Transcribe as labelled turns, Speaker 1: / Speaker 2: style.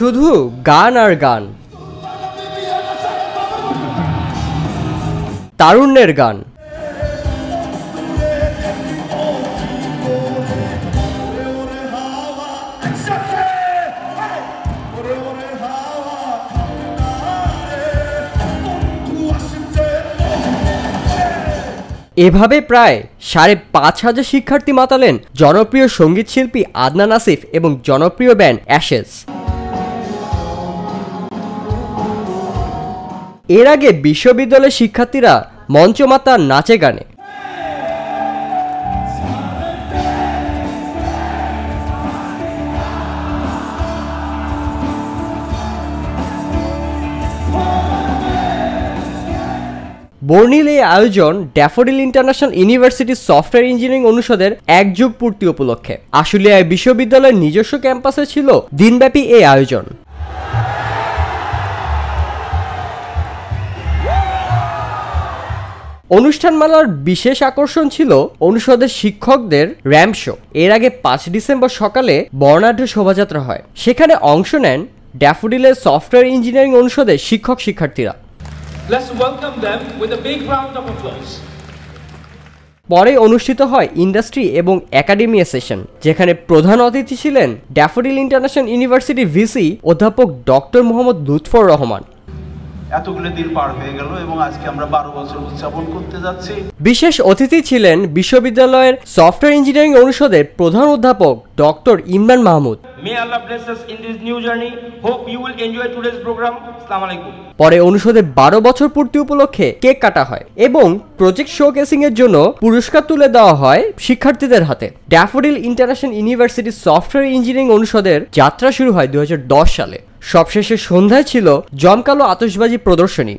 Speaker 1: শুধু গান আর গান। তারুণ্যের গান। এভাবে প্রায় সাড়ে পাঁচ হাজার শিক্ষার্থী মাতালেন জনপ্রিয় সংগীত শিল্পী আদনান আসিফ এবং জনপ্রিয় ব্যান্ড অ্যাশেজ। এর আগে বিশ্ববিদ্যালয়ের শিক্ষার্থীরা মঞ্চমাতার নাচে গানে। বর্ণিল এই আয়োজন Daffodil International University software engineering অনুষদের এক যুগ পূর্তি উপলক্ষে। আশুলিয়ায় বিশ্ববিদ্যালয়ের নিজস্ব ক্যাম্পাসে ছিল দিনব্যাপী এই আয়োজন। অনুষ্ঠানমালার বিশেষ আকর্ষণ ছিল অনুষদের শিক্ষকদের র্যাম্প শো। এর আগে পাঁচ ডিসেম্বর সকালে বর্ণাঢ্য শোভাযাত্রা হয়। সেখানে অংশ নেন ড্যাফোডিলের সফটওয়্যার ইঞ্জিনিয়ারিং অনুষদের শিক্ষক শিক্ষার্থীরা. পরে অনুষ্ঠিত হয় ইন্ডাস্ট্রি এবং একাডেমিয়া সেশন যেখানে প্রধান অতিথি ছিলেন ড্যাফোডিল ইন্টারন্যাশনাল ইউনিভার্সিটি ভিসি অধ্যাপক ডক্টর মোহাম্মদ লুৎফর রহমান।
Speaker 2: এতগুলো দিন পার হয়ে গেল এবং আজকে আমরা বারো বছর উদযাপন করতে যাচ্ছি
Speaker 1: বিশেষ অতিথি ছিলেন বিশ্ববিদ্যালয়ের সফটওয়্যার ইঞ্জিনিয়ারিং অনুষদের প্রধান অধ্যাপক doctor Imran Mahmud
Speaker 3: May Allah bless us in this new journey. Hope you will enjoy today's program. Assalamu alaikum.
Speaker 1: পরে অনুষদে বারো বছর পূর্তি উপলক্ষে কেক কাটা হয় এবং প্রজেক্ট শোকেসিং এর জন্য পুরস্কার তুলে দেওয়া হয় শিক্ষার্থীদের হাতে Daffodil International University software engineering অনুষদের যাত্রা শুরু হয় দুই হাজার দশ সালে সবশেষে সন্ধ্যায় ছিল জমকালো আতশবাজি প্রদর্শনী।